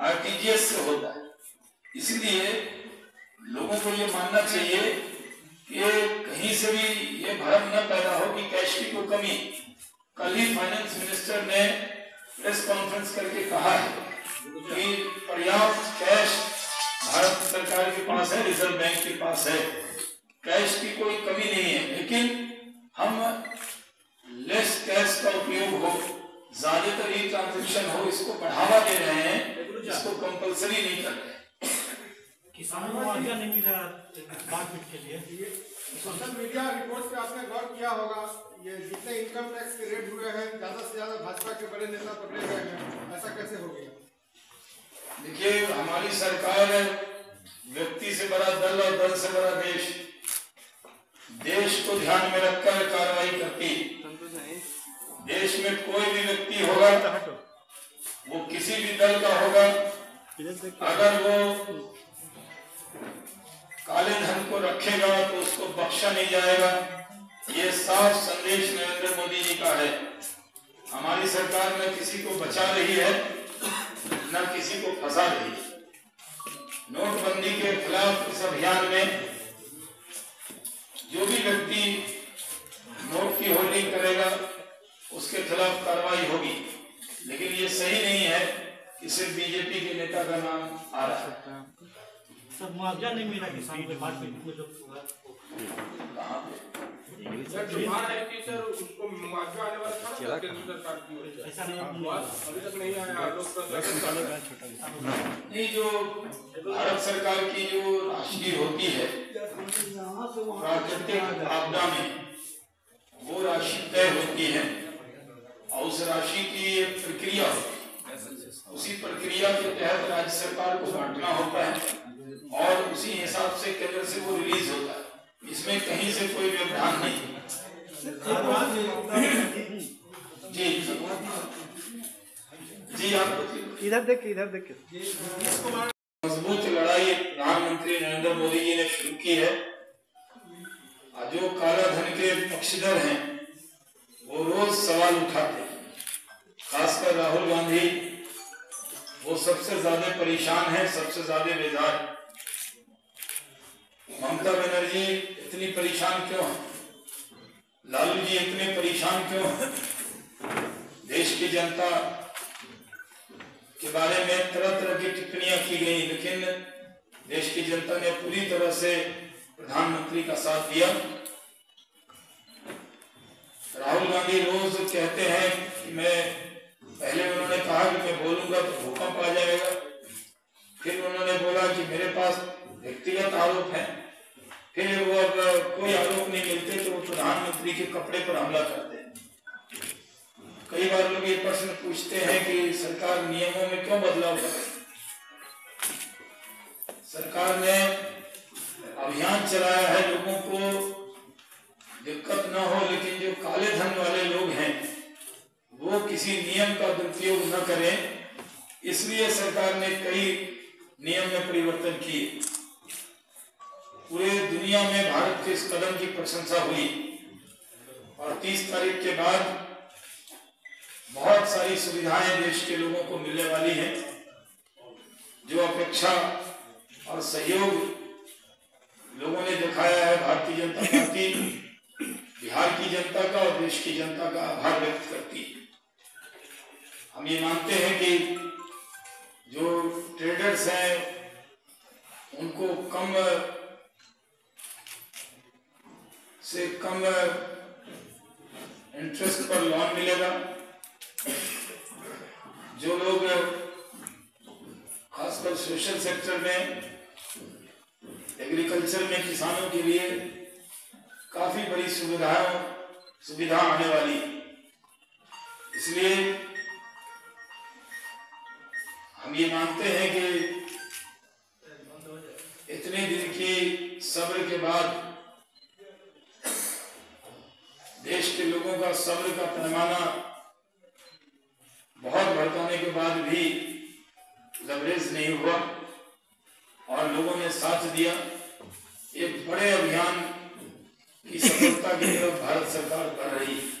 RTGS से होता है। इसलिए लोगों को ये मानना चाहिए कि कहीं से भी ये भ्रम न पैदा हो कि कैश की कोई कमी। कल ही फाइनेंस मिनिस्टर ने प्रेस कॉन्फ्रेंस करके कहा है कि पर्याप्त कैश भारत सरकार के पास है, रिज़र्व बैंक के पास है। कैश की कोई कमी नहीं है, लेकिन हम लेस कैश का उपयोग हो ज़्यादातर ई ट्रांजेक्शन हो इसको बढ़ावा दे रहे हैं इसको कंपलसरी नहीं कर रहे किसानों को मुआवजा नहीं मिला मारपीट के लिए? सोशल मीडिया रिपोर्ट पे आपने गौर किया होगा ये जितने इनकम टैक्स के रेट हुए हैं ज़्यादा से ज़्यादा भाजपा के बड़े नेता पकड़े गए हैं। ऐसा कैसे हो गया? देखिए हमारी सरकार व्यक्ति से बड़ा दल और दल से बड़ा देश। देश को ध्यान में रखकर कार्रवाई करती देश में कोई भी व्यक्ति होगा, वो किसी भी दल का होगा, अगर वो काले धन को रखेगा तो उसको बख्शा नहीं जाएगा। ये साफ़ संदेश नरेंद्र मोदी जी का है। हमारी सरकार न किसी को बचा रही है, न किसी को फंसा रही है। नोटबंदी के खिलाफ इस अभियान में जो भी व्यक्ति ये सही नहीं है कि सिर्फ़ बीजेपी के नेता का नाम आ रहा है। सर मुआवजा नहीं मिला किसानों को मारपीट में जो हुआ। कहाँ पे? सर जो मार रही सर उसको मुआवजा आने वाला था केंद्र सरकार की ओर से? ऐसा नहीं अभी तक नहीं आया लोग प्रदर्शन कर रहे हैं नहीं जो भारत सरकार की जो राशि होती है प्राकृतिक आपदा में वो राशि तय होती है। और उस राशि की एक प्रक्रिया होती है उसी प्रक्रिया के तहत राज्य सरकार को बांटना होता है और उसी हिसाब से केंद्र से वो रिलीज़ होता है। इसमें कहीं से कोई व्यवधान नहीं। जी जी आप इधर देख इधर देख। मज़बूत लड़ाई प्रधानमंत्री नरेंद्र मोदी जी ने शुरू की है। जो काला धन के पक्षधर हैं वो रोज सवाल उठाते हैं। खासकर राहुल गांधी, वो सबसे ज़्यादा परेशान है, सबसे ज़्यादा बेजार ममता बनर्जी इतनी परेशान क्यों है? लालू जी इतने परेशान क्यों है? देश की जनता के बारे में तरह तरह की टिप्पणियाँ की गई, लेकिन देश की जनता ने पूरी तरह से प्रधानमंत्री का साथ दिया। राहुल गांधी रोज कहते हैं कि मैं पहले उन्होंने कहा कि मैं बोलूँगा तो भूकंप आ जाएगा। फिर उन्होंने बोला कि मेरे पास व्यक्तिगत आरोप है। फिर वो अगर कोई आरोप नहीं मिलते तो वो प्रधानमंत्री के कपड़े पर हमला करते कई बार लोग ये प्रश्न पूछते हैं कि सरकार नियमों में क्यों बदलाव कर सरकार ने अभियान चलाया है किसी नियम का दुरुपयोग न करें, इसलिए सरकार ने कई नियम में परिवर्तन किए। पूरे दुनिया में भारत के इस कदम की प्रशंसा हुई और 30 तारीख के बाद बहुत सारी सुविधाएँ देश के लोगों को मिलने वाली हैं, जो अपेक्षा और सहयोग लोगों ने दिखाया है। भारतीय जनता पार्टी बिहार की जनता का और देश की जनता का आभार व्यक्त करती है। हम ये मानते हैं कि जो ट्रेडर्स हैं, उनको कम, से कम इंटरेस्ट पर लोन मिलेगा। जो लोग खासकर सोशल सेक्टर में एग्रीकल्चर में किसानों के लिए काफ़ी बड़ी सुविधाएँ सुविधा आने वाली। इसलिए हम ये मानते हैं कि इतने दिन की सब्र के बाद देश के लोगों का सब्र का पैमाना बहुत भड़काने के बाद भी लवरेज नहीं हुआ और लोगों ने साथ दिया। एक बड़े अभियान की सफलता की तरफ़ भारत सरकार कर रही है।